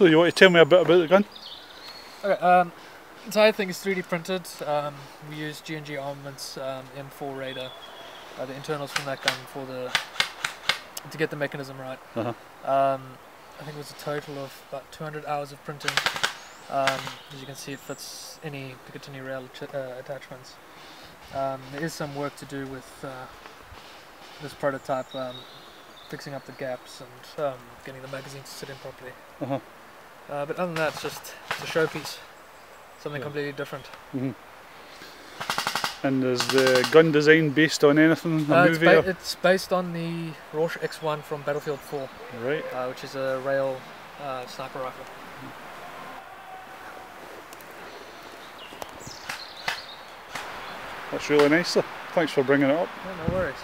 So you want to tell me a bit about the gun? Okay, um, entire thing is 3D printed. Um, we use G&G Armaments um, M4 Raider, uh, the internals from that gun for the to get the mechanism right. Uh-huh. Um, I think it was a total of about 200 hours of printing. Um, as you can see, it fits any Picatinny rail uh, attachments. Um, there is some work to do with uh, this prototype, um, fixing up the gaps and um, getting the magazine to sit in properly. Uh-huh. Uh, but other than that, it's just it's a showpiece, something Yeah. completely different. hmm And is the gun design based on anything? A Uh, it's, movie? ba- it's based on the Rorsch X1 from Battlefield 4, Right. uh, which is a rail uh, sniper rifle. That's really nice. Sir. Thanks for bringing it up. Yeah, no worries.